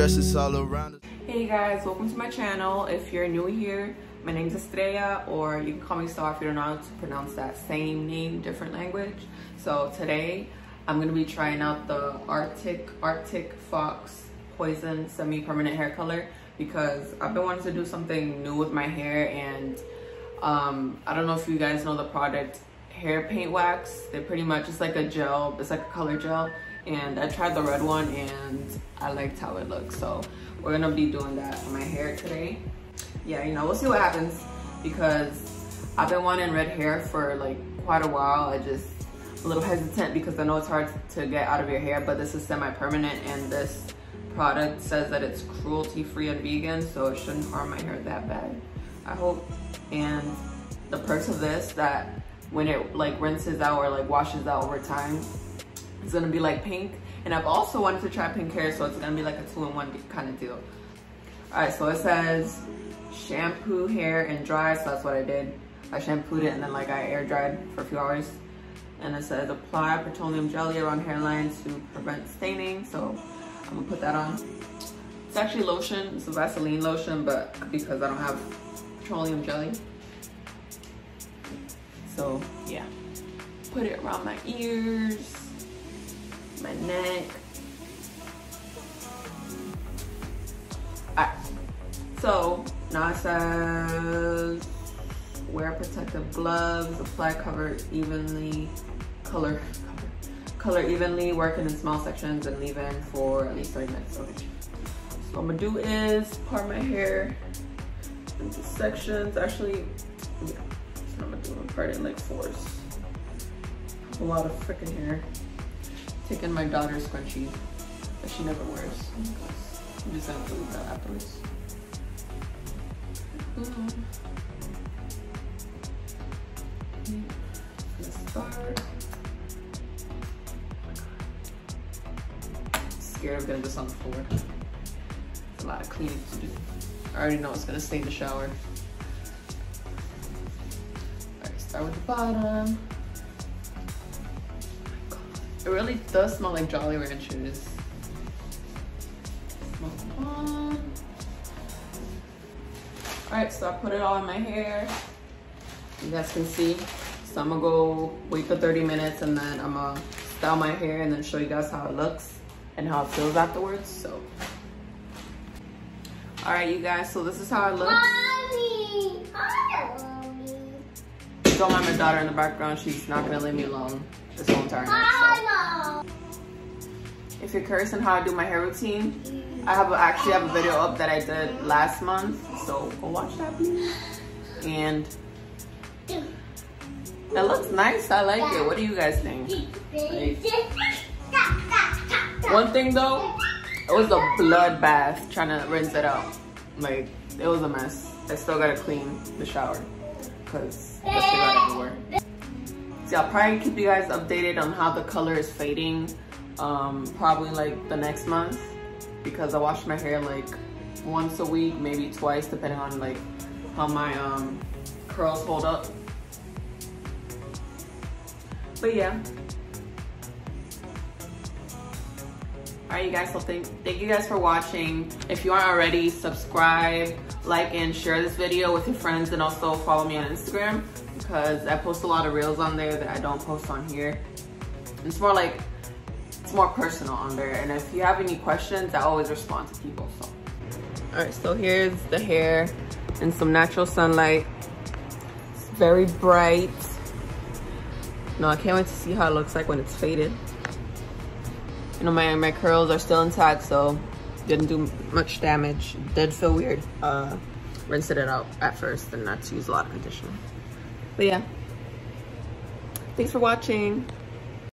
is all around us. Hey guys, welcome to my channel. If you're new here, my name's Estrella, or you can call me Star if you don't know how to pronounce that same name, different language. So today, I'm gonna be trying out the Arctic Arctic Fox Poison Semi-Permanent Hair Color because I've been wanting to do something new with my hair and um, I don't know if you guys know the product hair paint wax. They're pretty much, it's like a gel, it's like a color gel. And I tried the red one and I liked how it looks. So we're gonna be doing that on my hair today. Yeah, you know, we'll see what happens because I've been wanting red hair for like quite a while. I just a little hesitant because I know it's hard to get out of your hair, but this is semi-permanent and this product says that it's cruelty-free and vegan, so it shouldn't harm my hair that bad, I hope. And the perks of this that when it like rinses out or like washes out over time, it's gonna be like pink. And I've also wanted to try pink hair, so it's gonna be like a two-in-one kind of deal. All right, so it says shampoo hair and dry, so that's what I did. I shampooed it and then like I air dried for a few hours and it says apply petroleum jelly around hairlines to prevent staining. So I'm gonna put that on. It's actually lotion, it's a Vaseline lotion, but because I don't have petroleum jelly. So yeah, put it around my ears, my neck. All right, so now it says wear protective gloves, apply cover evenly color, color evenly, working in small sections and leave in for at least 30 minutes. Okay. So what I'm gonna do is part my hair into sections. Actually, yeah, so I'm gonna do I'm part in like fours. A lot of freaking hair. Taking my daughter's scrunchie that she never wears. I'm just gonna leave that afterwards. Mm. Start. scared of getting this on the floor. It's a lot of cleaning to do. I already know it's gonna stain the shower. Alright, start with the bottom. It really does smell like Jolly Ranchers. Alright, so I put it all in my hair. You guys can see. So I'm gonna go wait for 30 minutes and then I'm gonna style my hair and then show you guys how it looks and how it feels afterwards. So, all right, you guys. So this is how it looks. Mommy, Don't mind my daughter in the background. She's not gonna leave me alone this whole entire night. So. If you're curious on how I do my hair routine, I have actually have a video up that I did last month. So go watch that, please. And it looks nice. I like it. What do you guys think? Like, one thing though, it was a bloodbath trying to rinse it out. Like, it was a mess. I still gotta clean the shower because dust got everywhere. So I'll probably keep you guys updated on how the color is fading um, probably like the next month because I wash my hair like once a week, maybe twice, depending on like how my um, curls hold up. But yeah, all right you guys so thank, thank you guys for watching. If you aren't already subscribe like and share this video with your friends and also follow me on instagram because i post a lot of reels on there that i don't post on here. It's more like it's more personal on there and if you have any questions i always respond to people so. All right so here's the hair in some natural sunlight. It's very bright. No i can't wait to see how it looks like when it's faded you know, my, my curls are still intact, so didn't do much damage. Did feel weird uh, rinsing it out at first and not to use a lot of conditioner. But yeah, thanks for watching.